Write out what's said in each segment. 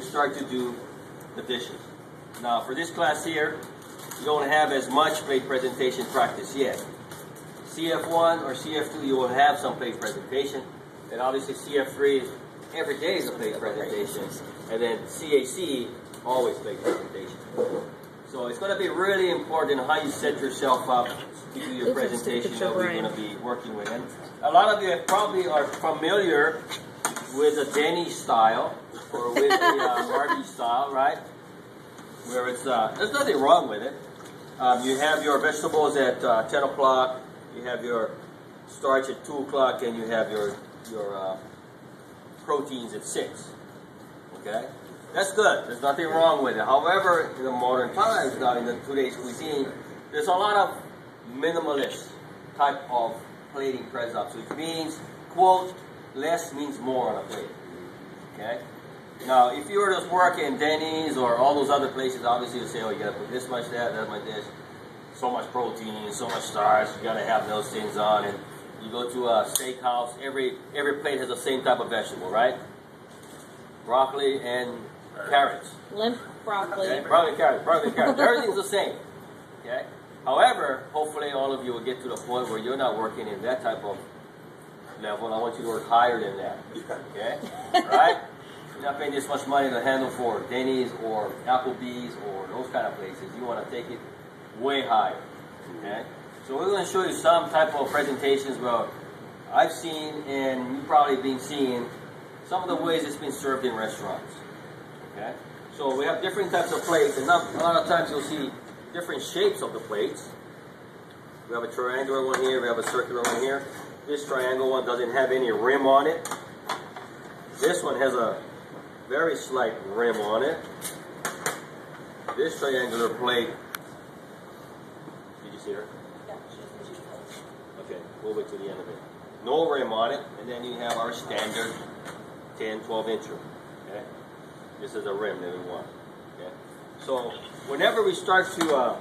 we start to do the dishes. Now, for this class here, you don't have as much plate presentation practice yet. CF1 or CF2, you will have some plate presentation. And obviously CF3, every day is a plate presentation. And then CAC, always plate presentation. So it's going to be really important how you set yourself up to do your presentation that we're going to be working with. And a lot of you probably are familiar with a Denny style or with the uh, Marty style, right? Where it's, uh, there's nothing wrong with it. Um, you have your vegetables at uh, 10 o'clock, you have your starch at 2 o'clock, and you have your, your uh, proteins at 6. Okay? That's good. There's nothing wrong with it. However, in the modern times, now in the today's cuisine, there's a lot of minimalist type of plating. So it means, quote, less means more on a plate. Okay? Now, if you were to work in Denny's or all those other places, obviously you say, oh, you gotta put this much that, that much this, so much protein, so much starch, you gotta have those things on. And you go to a steakhouse, every every plate has the same type of vegetable, right? Broccoli and carrots. Limp broccoli. Okay? Broccoli, carrots, broccoli, carrots. Everything's the same. Okay? However, hopefully all of you will get to the point where you're not working in that type of level. and I want you to work higher than that. Okay? Right? You're not paying this much money to handle for Denny's or Applebee's or those kind of places. You want to take it way higher. Okay? So we're going to show you some type of presentations where I've seen and you've probably been seeing some of the ways it's been served in restaurants. Okay? So we have different types of plates, and not, a lot of times you'll see different shapes of the plates. We have a triangular one here, we have a circular one here. This triangle one doesn't have any rim on it. This one has a very slight rim on it. This triangular plate, did you see her? Yeah. Okay, we'll wait to the end of it. No rim on it, and then you have our standard 10, 12 incher. Okay? This is a rim that we want. Okay? So whenever we start to uh,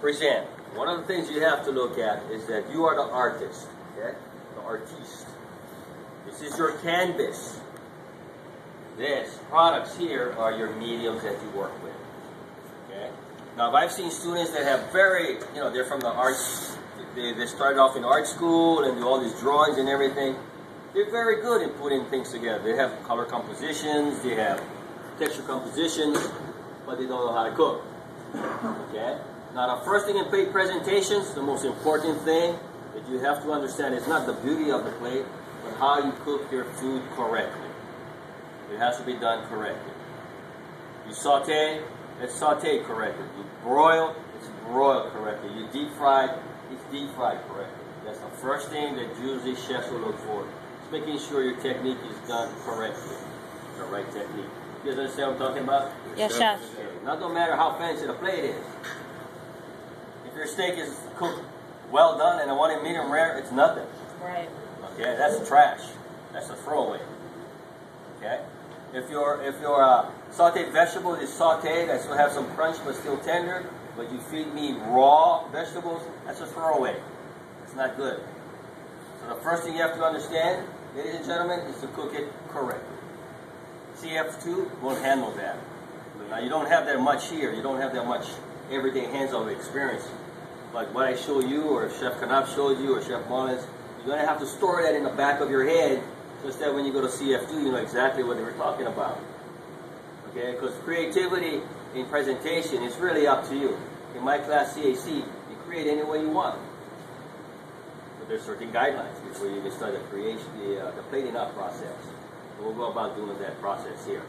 present, one of the things you have to look at is that you are the artist. Okay? The artiste. This is your canvas. This products here are your mediums that you work with. Okay? Now, I've seen students that have very, you know, they're from the arts, they, they started off in art school and do all these drawings and everything. They're very good in putting things together. They have color compositions, they have texture compositions, but they don't know how to cook. Okay? Now, the first thing in plate presentations, the most important thing that you have to understand is not the beauty of the plate, but how you cook your food correctly. It has to be done correctly. You saute, it's sauteed correctly. You broil, it's broiled correctly. You deep fry, it's deep fried correctly. That's the first thing that usually chefs will look for. It's making sure your technique is done correctly. The right technique. You guys understand what I'm talking about? Yes, chef. Now, no matter how fancy the plate is, if your steak is cooked well done and I want it medium rare, it's nothing. Right. Okay, that's trash. That's a throwaway. Okay? If your if your uh, sauteed vegetable is sauteed, I still have some crunch but still tender, but you feed me raw vegetables, that's a throwaway. It's not good. So the first thing you have to understand, ladies and gentlemen, is to cook it correctly. CF2 will handle that. Now you don't have that much here. You don't have that much everyday hands-on experience. Like what I show you, or Chef Kanap showed you, or Chef Mullins, you're going to have to store that in the back of your head just that when you go to CF2, you know exactly what they were talking about. Okay, because creativity in presentation is really up to you. In my class CAC, you create any way you want. But there's certain guidelines before you can start the creation, the, uh, the plating up process. We'll go about doing that process here.